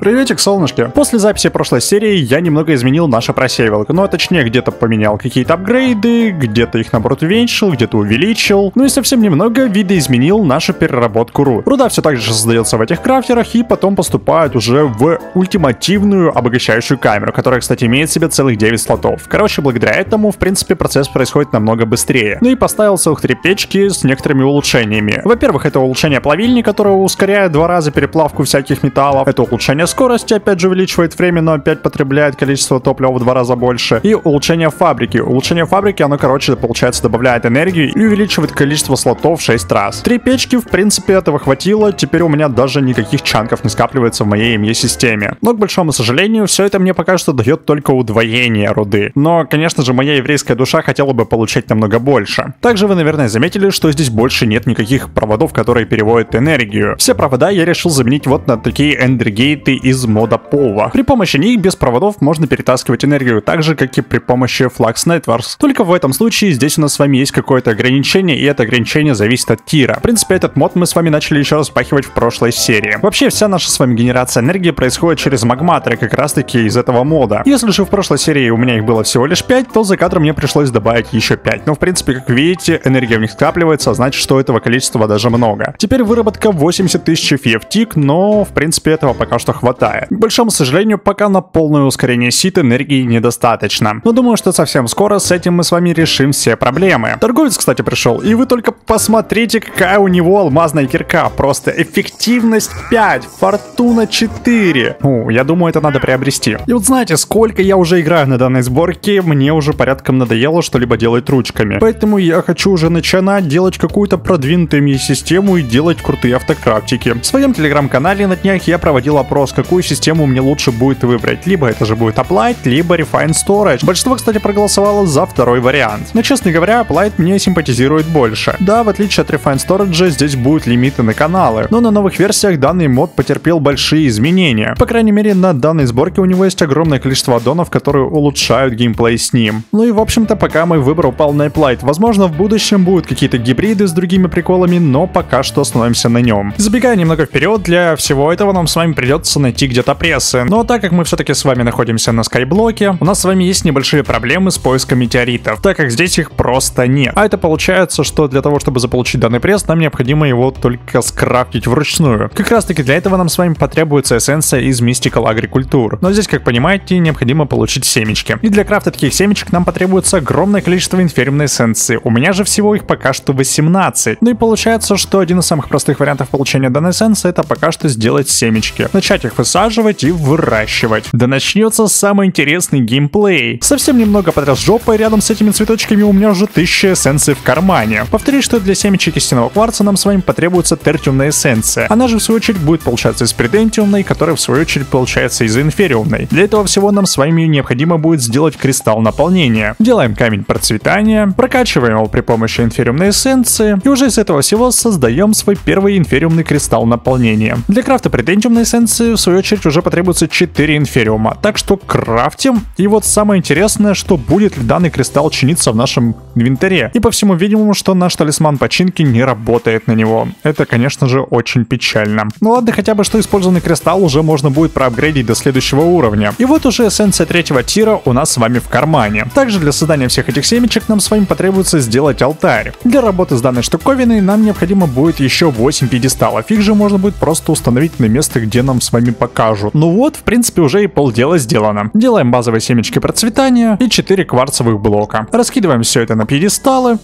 Приветик, солнышки. После записи прошлой серии я немного изменил нашу просеивалку, ну а точнее где-то поменял какие-то апгрейды, где-то их наоборот уменьшил, где-то увеличил, ну и совсем немного видоизменил нашу переработку руд. Руда все так же создается в этих крафтерах и потом поступает уже в ультимативную обогащающую камеру, которая, кстати, имеет в себе целых 9 слотов. Короче, благодаря этому, в принципе, процесс происходит намного быстрее. Ну и поставил целых три печки с некоторыми улучшениями. Во-первых, это улучшение плавильни, которое ускоряет два раза переплавку всяких металлов. Это улучшение скорости, опять же, увеличивает время, но опять потребляет количество топлива в два раза больше. И улучшение фабрики. Улучшение фабрики, оно, короче, получается, добавляет энергию и увеличивает количество слотов в 6 раз. Три печки, в принципе, этого хватило. Теперь у меня даже никаких чанков не скапливается в моей МЕ-системе. Но, к большому сожалению, все это мне пока что дает только удвоение руды. Но, конечно же, моя еврейская душа хотела бы получать намного больше. Также вы, наверное, заметили, что здесь больше нет никаких проводов, которые переводят энергию. Все провода я решил заменить вот на такие эндергейты из мода Пова. При помощи них без проводов можно перетаскивать энергию так же, как и при помощи Flux Networks. Только в этом случае здесь у нас с вами есть какое-то ограничение, и это ограничение зависит от тира. В принципе, этот мод мы с вами начали еще распахивать в прошлой серии. Вообще, вся наша с вами генерация энергии происходит через магматоры, как раз таки из этого мода. Если же в прошлой серии у меня их было всего лишь 5, то за кадром мне пришлось добавить еще 5. Но в принципе, как видите, энергия в них скапливается, а значит, что этого количества даже много. Теперь выработка 80 тысяч FF но в принципе этого пока что хватает. К большому сожалению, пока на полное ускорение сит энергии недостаточно. Но думаю, что совсем скоро с этим мы с вами решим все проблемы. Торговец, кстати, пришел, и вы только посмотрите, какая у него алмазная кирка. Просто эффективность 5, фортуна 4. Ну, я думаю, это надо приобрести. И вот знаете, сколько я уже играю на данной сборке, мне уже порядком надоело что-либо делать ручками. Поэтому я хочу уже начинать делать какую-то продвинутую систему и делать крутые автокрафтики. В своем телеграм-канале на днях я проводил опрос, какую систему мне лучше будет выбрать. Либо это же будет Uplight, либо Refine Storage. Большинство, кстати, проголосовало за второй вариант. Но, честно говоря, Uplight мне симпатизирует больше. Да, в отличие от Refine Storage, здесь будут лимиты на каналы. Но на новых версиях данный мод потерпел большие изменения. По крайней мере, на данной сборке у него есть огромное количество аддонов, которые улучшают геймплей с ним. Ну и в общем-то, пока мой выбор упал на Uplight. Возможно, в будущем будут какие-то гибриды с другими приколами, но пока что остановимся на нем. Забегая немного вперед, для всего этого нам с вами придется найти где-то прессы. Но так как мы все-таки с вами находимся на скайблоке, у нас с вами есть небольшие проблемы с поиском метеоритов, так как здесь их просто нет. А это получается, что для того, чтобы заполучить данный пресс, нам необходимо его только скрафтить вручную. Как раз таки для этого нам с вами потребуется эссенция из Mystical Agriculture. Но здесь, как понимаете, необходимо получить семечки. И для крафта таких семечек нам потребуется огромное количество инфериумной эссенции. У меня же всего их пока что 18. Ну и получается, что один из самых простых вариантов получения данной эссенции это пока что сделать семечки. Начать их высаживать и выращивать. Да начнется самый интересный геймплей. Совсем немного потряс жопой, рядом с этими цветочками у меня уже 1000 эссенций в кармане. Повторюсь, что для семечек истинного кварца нам с вами потребуется тертиумная эссенция. Она же в свою очередь будет получаться из предентиумной, которая в свою очередь получается из инфериумной. Для этого всего нам с вами необходимо будет сделать кристалл наполнения. Делаем камень процветания, прокачиваем его при помощи инфериумной эссенции и уже из этого всего создаем свой первый инфериумный кристалл наполнения. Для крафта предентиумной эссенции в свою очередь уже потребуется 4 инфериума, так что крафтим. И вот самое интересное, что будет ли данный кристалл чиниться в нашем инвентаре. И по всему видимому, что наш талисман починки не работает на него. Это, конечно же, очень печально. Ну ладно, хотя бы что использованный кристалл уже можно будет проапгрейдить до следующего уровня. И вот уже эссенция третьего тира у нас с вами в кармане. Также для создания всех этих семечек нам с вами потребуется сделать алтарь. Для работы с данной штуковиной нам необходимо будет еще 8 пьедесталов. Их же можно будет просто установить на место, где нам с вами покажут. Ну вот, в принципе, уже и полдела сделано. Делаем базовые семечки процветания и 4 кварцевых блока. Раскидываем все это на пьедесталы.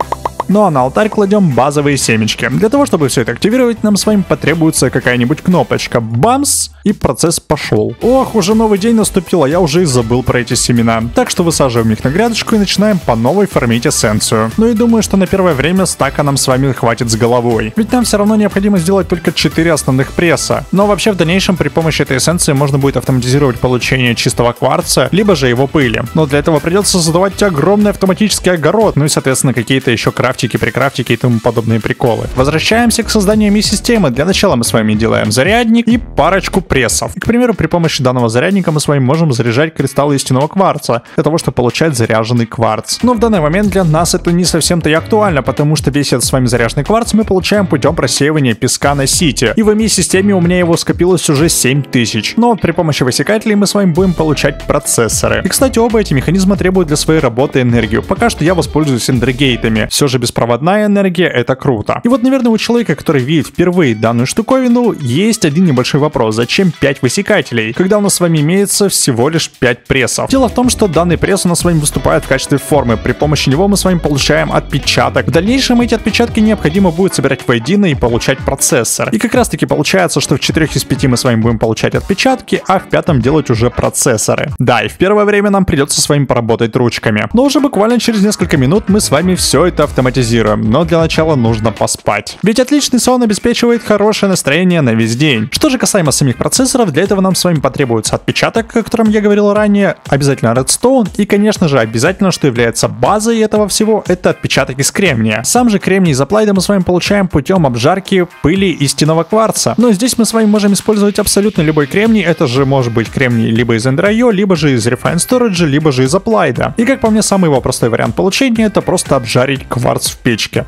Ну а на алтарь кладем базовые семечки. Для того, чтобы все это активировать, нам с вами потребуется какая-нибудь кнопочка. Бамс! И процесс пошел. Ох, уже новый день наступил, а я уже и забыл про эти семена. Так что высаживаем их на грядочку и начинаем по новой фармить эссенцию. Ну и думаю, что на первое время стака нам с вами хватит с головой. Ведь нам все равно необходимо сделать только 4 основных пресса. Но вообще в дальнейшем при помощи этой эссенции можно будет автоматизировать получение чистого кварца, либо же его пыли. Но для этого придется создавать огромный автоматический огород, ну и соответственно какие-то еще крафты крафтики, прикрафтики и тому подобные приколы. Возвращаемся к созданию ми-системы. Для начала мы с вами делаем зарядник и парочку прессов. К примеру, при помощи данного зарядника мы с вами можем заряжать кристаллы истинного кварца, для того, чтобы получать заряженный кварц. Но в данный момент для нас это не совсем-то и актуально, потому что весь этот с вами заряженный кварц мы получаем путем просеивания песка на сите. И в ми-системе у меня его скопилось уже 7000. Но при помощи высекателей мы с вами будем получать процессоры. И, кстати, оба эти механизма требуют для своей работы энергию. Пока что я воспользуюсь эндергейтами. Все же беспроводная энергия это круто. И вот, наверное, у человека, который видит впервые данную штуковину, есть один небольшой вопрос. Зачем 5 высекателей, когда у нас с вами имеется всего лишь 5 прессов? Дело в том, что данный пресс у нас с вами выступает в качестве формы. При помощи него мы с вами получаем отпечаток. В дальнейшем эти отпечатки необходимо будет собирать воедино и получать процессор. И как раз таки получается, что в 4 из 5 мы с вами будем получать отпечатки, а в пятом делать уже процессоры. Да, и в первое время нам придется с вами поработать ручками. Но уже буквально через несколько минут мы с вами все это автоматизируем. Но для начала нужно поспать. Ведь отличный сон обеспечивает хорошее настроение на весь день. Что же касаемо самих процессоров, для этого нам с вами потребуется отпечаток, о котором я говорил ранее, обязательно Redstone и, конечно же, обязательно, что является базой этого всего, это отпечаток из кремния. Сам же кремний из Applied мы с вами получаем путем обжарки пыли истинного кварца. Но здесь мы с вами можем использовать абсолютно любой кремний, это же может быть кремний либо из Ender.io, либо же из Refine Storage, либо же из Applied. И как по мне, самый его простой вариант получения это просто обжарить кварц в печке.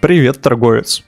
Привет, торговец.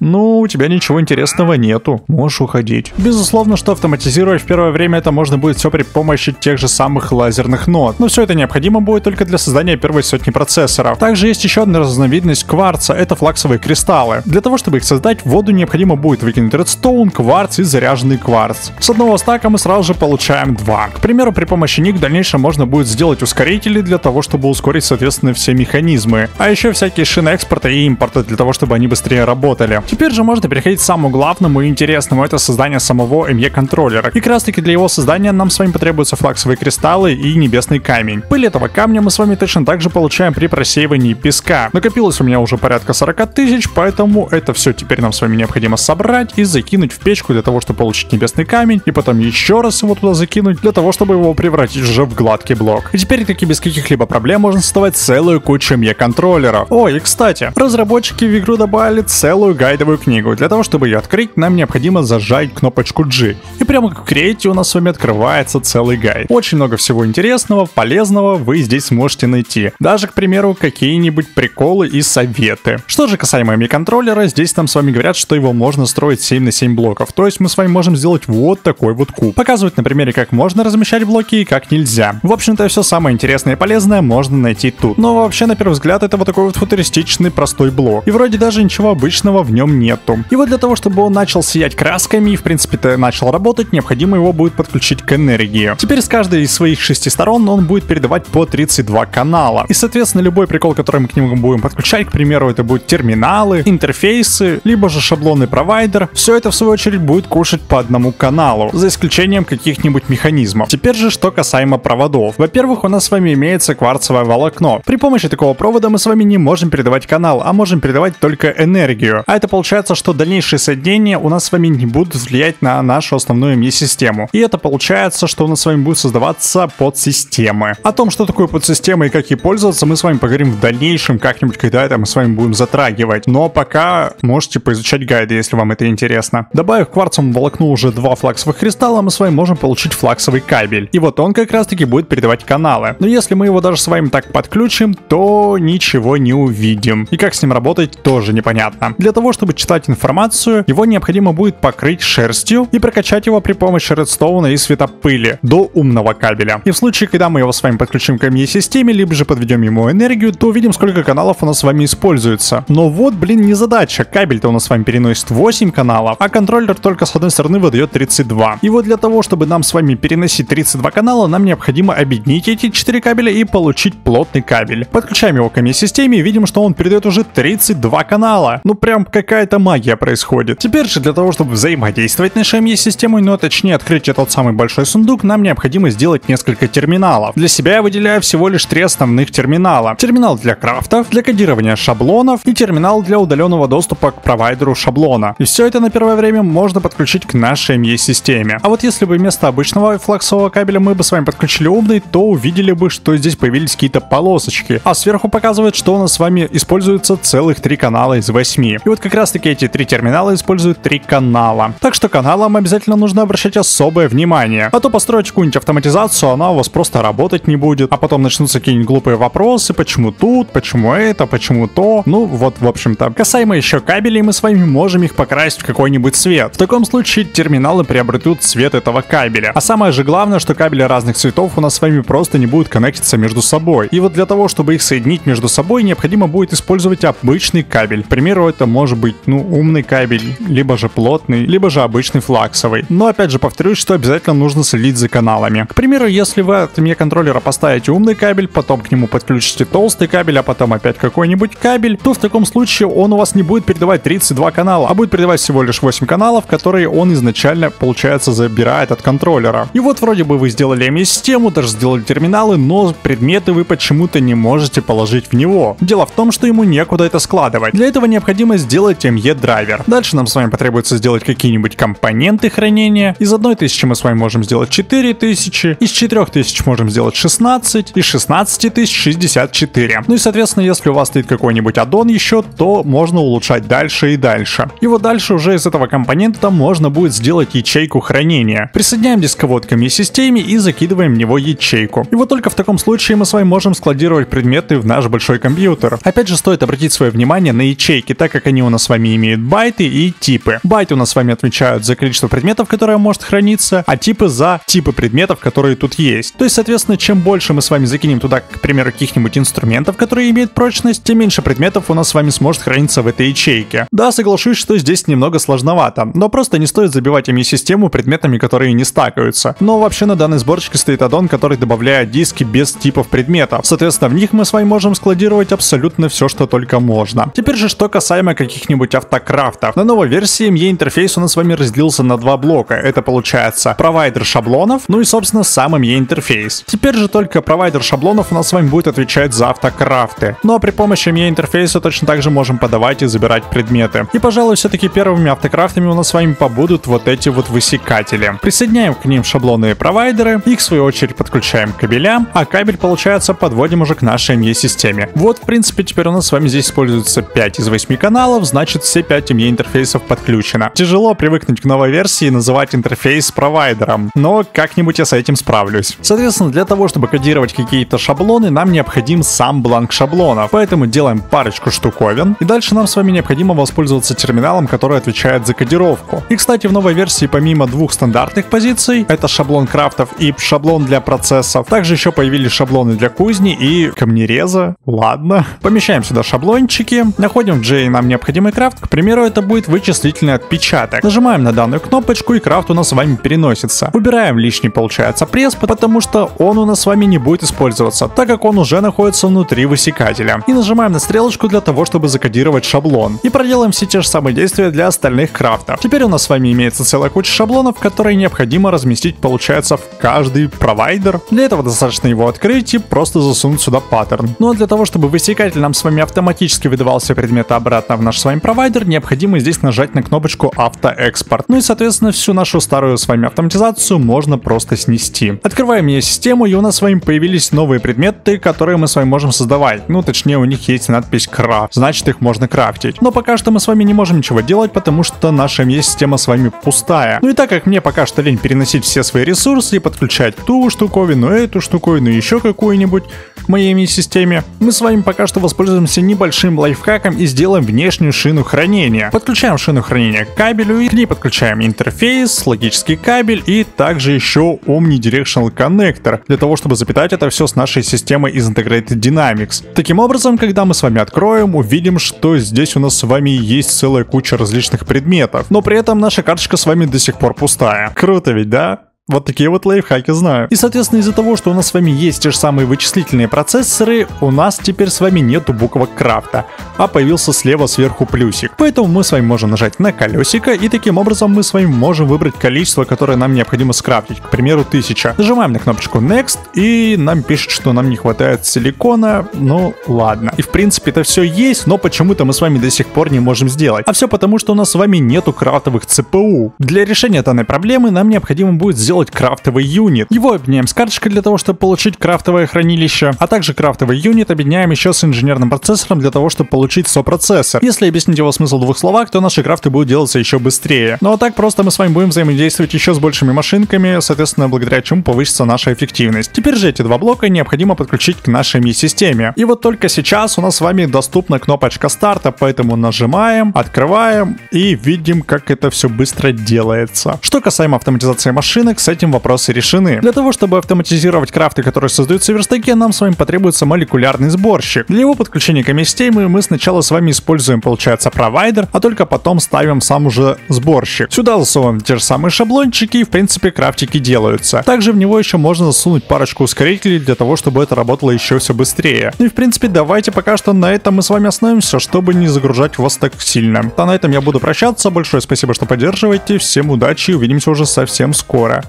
Ну, у тебя ничего интересного нету, можешь уходить. Безусловно, что автоматизировать в первое время это можно будет все при помощи тех же самых лазерных нот, но все это необходимо будет только для создания первой сотни процессоров. Также есть еще одна разновидность кварца, это флаксовые кристаллы. Для того, чтобы их создать, в воду необходимо будет выкинуть редстоун, кварц и заряженный кварц. С одного стака мы сразу же получаем два. К примеру, при помощи них в дальнейшем можно будет сделать ускорители для того, чтобы ускорить, соответственно, все механизмы. А еще всякие шины экспорта и импорта для того, чтобы они быстрее работали. Теперь же можно переходить к самому главному и интересному, это создание самого ME контроллера. И как раз таки для его создания нам с вами потребуются флаксовые кристаллы и небесный камень. Пыль этого камня мы с вами точно так же получаем при просеивании песка. Накопилось у меня уже порядка 40 тысяч, поэтому это все теперь нам с вами необходимо собрать и закинуть в печку для того, чтобы получить небесный камень, и потом еще раз его туда закинуть для того, чтобы его превратить уже в гладкий блок. И теперь таки без каких-либо проблем можно создавать целую кучу ME контроллеров. О, и кстати, разработчики в игру добавили целую гайдовую книгу. Для того, чтобы ее открыть, нам необходимо зажать кнопочку G. И прямо как в Create у нас с вами открывается целый гайд. Очень много всего интересного, полезного вы здесь сможете найти. Даже, к примеру, какие-нибудь приколы и советы. Что же касаемо ми контроллера, здесь нам с вами говорят, что его можно строить 7 на 7 блоков. То есть мы с вами можем сделать вот такой вот куб. Показывать на примере, как можно размещать блоки и как нельзя. В общем-то, все самое интересное и полезное можно найти тут. Но вообще, на первый взгляд, это вот такой вот футуристичный простой блок. И вроде даже ничего обычного в нем нет нету. И вот для того, чтобы он начал сиять красками и в принципе-то начал работать, необходимо его будет подключить к энергии. Теперь с каждой из своих шести сторон он будет передавать по 32 канала. И соответственно любой прикол, который мы к нему будем подключать, к примеру, это будут терминалы, интерфейсы, либо же шаблонный провайдер, все это в свою очередь будет кушать по одному каналу, за исключением каких-нибудь механизмов. Теперь же что касаемо проводов. Во-первых, у нас с вами имеется кварцевое волокно. При помощи такого провода мы с вами не можем передавать канал, а можем передавать только энергию. А это что дальнейшие соединения у нас с вами не будут влиять на нашу основную ми-систему. И это получается, что у нас с вами будет создаваться подсистемы. О том, что такое подсистема и как ей пользоваться, мы с вами поговорим в дальнейшем, как-нибудь, когда это мы с вами будем затрагивать. Но пока можете поизучать гайды, если вам это интересно. Добавив к кварцевому волокну уже два флаксовых кристалла, мы с вами можем получить флаксовый кабель. И вот он как раз таки будет передавать каналы. Но если мы его даже с вами так подключим, то ничего не увидим. И как с ним работать, тоже непонятно. Для того, чтобы читать информацию, его необходимо будет покрыть шерстью и прокачать его при помощи редстоуна и светопыли до умного кабеля. И в случае, когда мы его с вами подключим к ME-системе, либо же подведем ему энергию, то увидим, сколько каналов у нас с вами используется. Но вот, блин, не задача. Кабель-то у нас с вами переносит 8 каналов, а контроллер только с одной стороны выдает 32. И вот для того, чтобы нам с вами переносить 32 канала, нам необходимо объединить эти 4 кабеля и получить плотный кабель. Подключаем его к ME-системе и видим, что он передает уже 32 канала. Ну прям как какая-то магия происходит. Теперь же для того, чтобы взаимодействовать нашей ME-системой, ну а точнее открыть этот самый большой сундук, нам необходимо сделать несколько терминалов. Для себя я выделяю всего лишь три основных терминала. Терминал для крафтов, для кодирования шаблонов и терминал для удаленного доступа к провайдеру шаблона. И все это на первое время можно подключить к нашей ME-системе. А вот если бы вместо обычного флаксового кабеля мы бы с вами подключили умный, то увидели бы, что здесь появились какие-то полосочки, а сверху показывает, что у нас с вами используется целых три канала из восьми. И вот как раз таки эти три терминала используют три канала. Так что каналам обязательно нужно обращать особое внимание. А то построить какую-нибудь автоматизацию, она у вас просто работать не будет. А потом начнутся какие-нибудь глупые вопросы, почему тут, почему это, почему то. Ну вот, в общем-то. Касаемо еще кабелей, мы с вами можем их покрасить в какой-нибудь цвет. В таком случае терминалы приобретут цвет этого кабеля. А самое же главное, что кабели разных цветов у нас с вами просто не будут коннектиться между собой. И вот для того, чтобы их соединить между собой, необходимо будет использовать обычный кабель. К примеру, это может быть, ну, умный кабель, либо же плотный, либо же обычный флаксовый. Но опять же повторюсь, что обязательно нужно следить за каналами. К примеру, если вы от мне контроллера поставите умный кабель, потом к нему подключите толстый кабель, а потом опять какой-нибудь кабель, то в таком случае он у вас не будет передавать 32 канала, а будет передавать всего лишь 8 каналов, которые он изначально, получается, забирает от контроллера. И вот вроде бы вы сделали ME-систему, даже сделали терминалы, но предметы вы почему-то не можете положить в него. Дело в том, что ему некуда это складывать. Для этого необходимо сделать ME-драйвер. Дальше нам с вами потребуется сделать какие-нибудь компоненты хранения. Из 1000 мы с вами можем сделать 4000, из 4000 можем сделать 16, из 16 тысяч 64. Ну и соответственно, если у вас стоит какой-нибудь аддон еще, то можно улучшать дальше и дальше. И вот дальше уже из этого компонента можно будет сделать ячейку хранения. Присоединяем дисковод к ME-системе и закидываем в него ячейку. И вот только в таком случае мы с вами можем складировать предметы в наш большой компьютер. Опять же, стоит обратить свое внимание на ячейки, так как они у нас с вами имеют байты и типы. Байты у нас с вами отвечают за количество предметов, которое может храниться, а типы за типы предметов, которые тут есть. То есть, соответственно, чем больше мы с вами закинем туда, к примеру, каких-нибудь инструментов, которые имеют прочность, тем меньше предметов у нас с вами сможет храниться в этой ячейке. Да, соглашусь, что здесь немного сложновато, но просто не стоит забивать ими систему предметами, которые не стакаются. Но вообще на данной сборочке стоит аддон, который добавляет диски без типов предметов. Соответственно, в них мы с вами можем складировать абсолютно все, что только можно. Теперь же, что касаемо каких-нибудь автокрафтов. На новой версии ME интерфейс у нас с вами разделился на два блока. Это получается провайдер шаблонов, ну и собственно сам ME интерфейс. Теперь же только провайдер шаблонов у нас с вами будет отвечать за автокрафты. Ну а при помощи ME интерфейса точно так же можем подавать и забирать предметы. И пожалуй все-таки первыми автокрафтами у нас с вами побудут вот эти вот высекатели. Присоединяем к ним шаблоны и провайдеры, их в свою очередь подключаем к кабелям, а кабель получается подводим уже к нашей ME системе. Вот в принципе теперь у нас с вами здесь используется 5 из 8 каналов, значит все 5 ME интерфейсов подключено. Тяжело привыкнуть к новой версии и называть интерфейс провайдером, но как-нибудь я с этим справлюсь. Соответственно, для того, чтобы кодировать какие-то шаблоны, нам необходим сам бланк шаблонов, поэтому делаем парочку штуковин, и дальше нам с вами необходимо воспользоваться терминалом, который отвечает за кодировку. И, кстати, в новой версии помимо двух стандартных позиций, это шаблон крафтов и шаблон для процессов, также еще появились шаблоны для кузни и камнереза. Ладно. Помещаем сюда шаблончики, находим в J нам необходимый крафт, к примеру, это будет вычислительный отпечаток. Нажимаем на данную кнопочку и крафт у нас с вами переносится. Убираем лишний, получается, пресс, потому что он у нас с вами не будет использоваться, так как он уже находится внутри высекателя. И нажимаем на стрелочку для того, чтобы закодировать шаблон. И проделаем все те же самые действия для остальных крафтов. Теперь у нас с вами имеется целая куча шаблонов, которые необходимо разместить, получается, в каждый провайдер. Для этого достаточно его открыть и просто засунуть сюда паттерн. Ну а для того, чтобы высекатель нам с вами автоматически выдавал все предметы обратно в наш с вами провайдер, необходимо здесь нажать на кнопочку автоэкспорт. Ну и соответственно всю нашу старую с вами автоматизацию можно просто снести. Открываем ее систему и у нас с вами появились новые предметы, которые мы с вами можем создавать. Ну точнее у них есть надпись крафт, значит их можно крафтить. Но пока что мы с вами не можем ничего делать, потому что наша система с вами пустая. Ну и так как мне пока что лень переносить все свои ресурсы и подключать ту штуковину, эту штуковину, еще какую-нибудь моей системе, мы с вами пока что воспользуемся небольшим лайфхаком и сделаем внешнюю шину хранения. Подключаем шину хранения к кабелю и к ней подключаем интерфейс, логический кабель и также еще Omnidirectional Connector для того, чтобы запитать это все с нашей системой из Integrated Dynamics. Таким образом, когда мы с вами откроем, увидим, что здесь у нас с вами есть целая куча различных предметов, но при этом наша карточка с вами до сих пор пустая. Круто ведь, да? Вот такие вот лайфхаки знаю. И, соответственно, из-за того, что у нас с вами есть те же самые вычислительные процессоры, у нас теперь с вами нету буквок крафта, а появился слева сверху плюсик. Поэтому мы с вами можем нажать на колесико, и таким образом мы с вами можем выбрать количество, которое нам необходимо скрафтить, к примеру, 1000. Нажимаем на кнопочку Next, и нам пишет, что нам не хватает силикона, ну ладно. И в принципе это все есть, но почему-то мы с вами до сих пор не можем сделать. А все потому, что у нас с вами нету крафтовых ЦПУ. Для решения данной проблемы нам необходимо будет сделать крафтовый юнит. Его объединяем с карточкой для того, чтобы получить крафтовое хранилище, а также крафтовый юнит объединяем еще с инженерным процессором для того, чтобы получить сопроцессор. Если объяснить его смысл в двух словах, то наши крафты будут делаться еще быстрее. Ну а так просто мы с вами будем взаимодействовать еще с большими машинками, соответственно, благодаря чему повысится наша эффективность. Теперь же эти два блока необходимо подключить к нашей ми-системе. И вот только сейчас у нас с вами доступна кнопочка старта, поэтому нажимаем, открываем и видим, как это все быстро делается. Что касаемо автоматизации машинок, с этим вопросы решены. Для того, чтобы автоматизировать крафты, которые создаются в верстаке, нам с вами потребуется молекулярный сборщик. Для его подключения к системы мы сначала с вами используем, получается, провайдер, а только потом ставим сам уже сборщик. Сюда засовываем те же самые шаблончики и, в принципе, крафтики делаются. Также в него еще можно засунуть парочку ускорителей для того, чтобы это работало еще все быстрее. Ну и, в принципе, давайте пока что на этом мы с вами остановимся, чтобы не загружать вас так сильно. А на этом я буду прощаться. Большое спасибо, что поддерживаете. Всем удачи и увидимся уже совсем скоро.